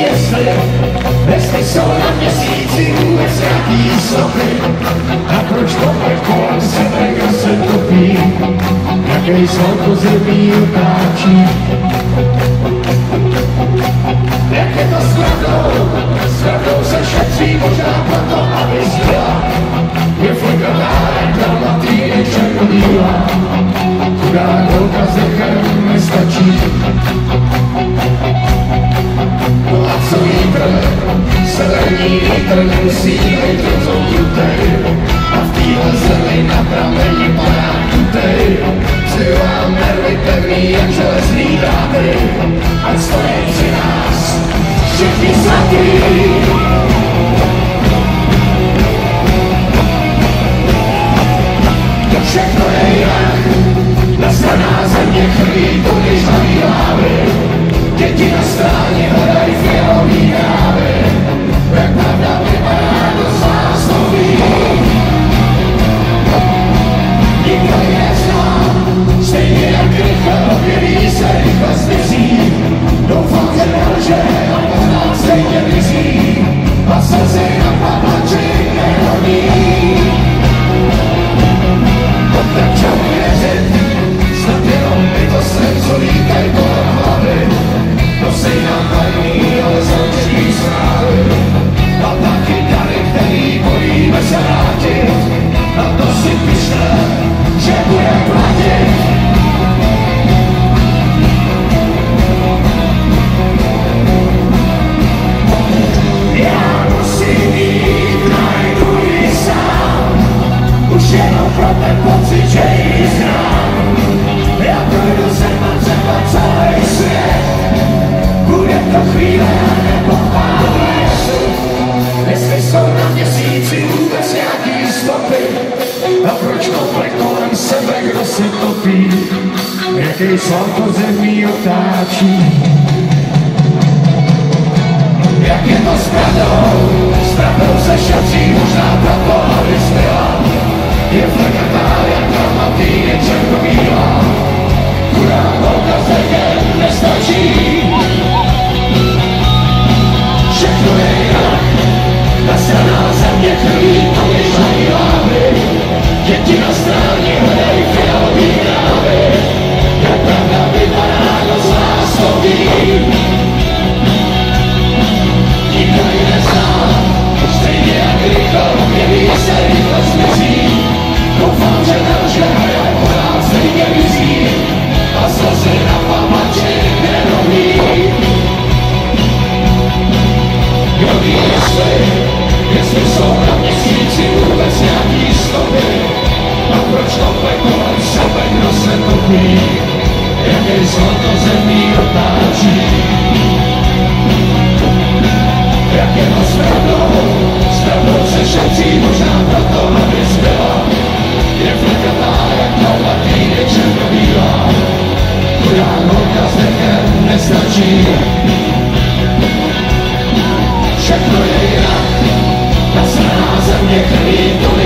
jestli, jestli jsou na měsíci vůbec nějaký stopy. A proč tohle kolem sebe, kdo se topí, jaký slonko zemí utáčí. Jak je to s pravdou, s pravdou se šetří možná proto, aby zbyla. Je flikrná, jak dama týden černobílá. Chudá holka s dechem nestačí. Nemusí být rozou krutej. A v téhle zemi na prameni padá kutej. Přeju vám nervy pevný jak železný dráty. Ať stojí při nás všichni svatý. Všechno je jinak, nastaná země chrlí a é passa a ser Já a třeba celý to. Jestli jsou na měsíci stopy. A proč kolem sebe? Jaký slonko zemí otáčí? Jak je to s pravdou? S pravdou se šetří možná proto, aby zbyla. Děti na stráně hledají fialový krávy. No proč to peklo sebe, kdo se topí, jaký zlato zemí otáčí. Jak je to s pravdou, se šetří, možná proto, aby zbyla. Je flikatá, jak je týdne černobílá, chudá holka s dechem nestačí. Všechno je jinak, ta stará země, který tu